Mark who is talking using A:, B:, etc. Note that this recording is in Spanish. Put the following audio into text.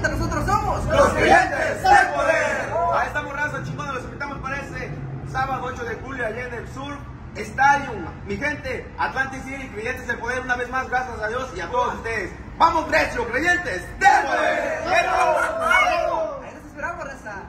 A: nosotros somos
B: los creyentes del poder. Ahí estamos, raza chingona, los invitamos para este sábado 8 de julio allá en el sur. Stadium, mi gente, Atlantic City, creyentes del poder, una vez más, gracias a Dios y a todos ustedes. Vamos, Grecio, creyentes del poder.
A: Ahí nos esperamos, raza.